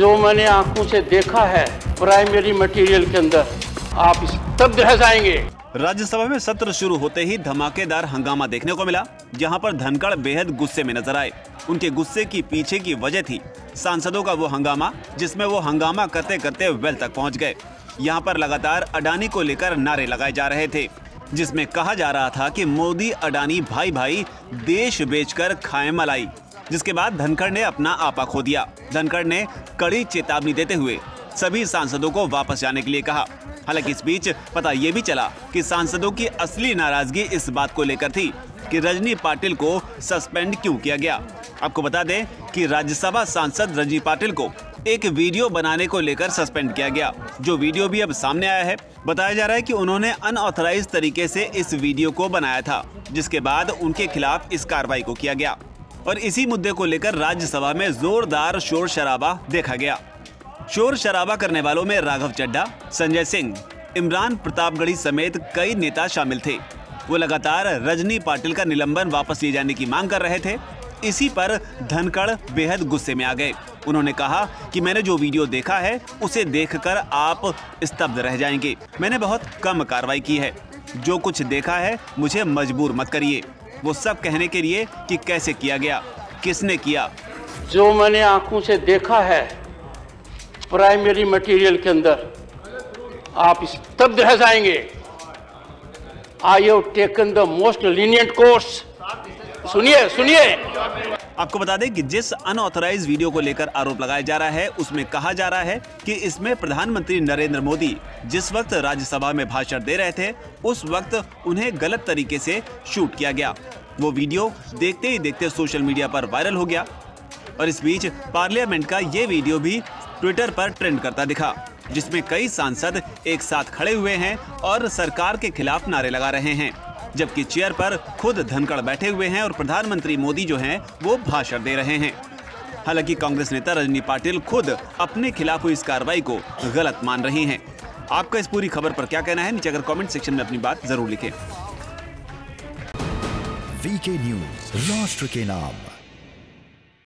जो मैंने आँखों से देखा है प्राइमरी मटेरियल के अंदर, आप स्तब्ध रह जाएँगे। राज्यसभा में सत्र शुरू होते ही धमाकेदार हंगामा देखने को मिला, जहाँ पर धनखड़ बेहद गुस्से में नज़र आए। उनके गुस्से की पीछे की वजह थी सांसदों का वो हंगामा, जिसमें वो हंगामा करते करते वेल तक पहुँच गए। यहाँ पर लगातार अडानी को लेकर नारे लगाए जा रहे थे, जिसमें कहा जा रहा था कि मोदी, अडानी भाई भाई देश बेचकर खाए मलाई। जिसके बाद धनखड़ ने अपना आपा खो दिया। धनखड़ ने कड़ी चेतावनी देते हुए सभी सांसदों को वापस जाने के लिए कहा। हालाँकि इस बीच पता ये भी चला कि सांसदों की असली नाराज़गी इस बात को लेकर थी कि रजनी पाटिल को सस्पेंड क्यों किया गया। आपको बता दें कि राज्यसभा सांसद रजनी पाटिल को एक वीडियो बनाने को लेकर सस्पेंड किया गया। जो वीडियो भी अब सामने आया है। बताया जा रहा है कि उन्होंने अनऑथराइज तरीके से इस वीडियो को बनाया था, जिसके बाद उनके खिलाफ इस कार्रवाई को किया गया। और इसी मुद्दे को लेकर राज्यसभा में जोरदार शोर शराबा देखा गया। शोर शराबा करने वालों में राघव चड्डा संजय सिंह, इमरान प्रतापगढ़ी समेत कई नेता शामिल थे। वो लगातार रजनी पाटिल का निलंबन वापस लिए जाने की मांग कर रहे थे। इसी पर धनखड़ बेहद गुस्से में आ गए। उन्होंने कहा कि मैंने जो वीडियो देखा है, उसे देखकर आप स्तब्ध रह जाएँगे। मैंने बहुत कम कार्रवाई की है। जो कुछ देखा है, मुझे मजबूर मत करिए। वो सब कहने के लिए कि कैसे किया गया, किसने किया। जो मैंने आँखों से देखा है प्राइमरी मटेरियल के अंदर, आप स्तब्ध रह जाएँगे। I have taken the most lenient course सुनिए सुनिए। आपको बता दें कि जिस अनऑथराइज वीडियो को लेकर आरोप लगाया जा रहा है, उसमें कहा जा रहा है कि इसमें प्रधानमंत्री नरेंद्र मोदी जिस वक्त राज्यसभा में भाषण दे रहे थे, उस वक्त उन्हें गलत तरीके से शूट किया गया। वो वीडियो देखते ही देखते सोशल मीडिया पर वायरल हो गया और इस बीच पार्लियामेंट का ये वीडियो भी ट्विटर पर ट्रेंड करता दिखा, जिसमें कई सांसद एक साथ खड़े हुए हैं और सरकार के खिलाफ नारे लगा रहे हैं। जबकि चेयर पर खुद धनखड़ बैठे हुए हैं और प्रधानमंत्री मोदी जो हैं, वो भाषण दे रहे हैं। हालाँकि कांग्रेस नेता रजनी पाटिल खुद अपने खिलाफ हुई इस कार्रवाई को गलत मान रही हैं। आपका इस पूरी खबर पर क्या कहना है? नीचे अगर कमेंट सेक्शन में अपनी बात ज़रूर लिखें। वीके न्यूज़ राष्ट्र के नाम।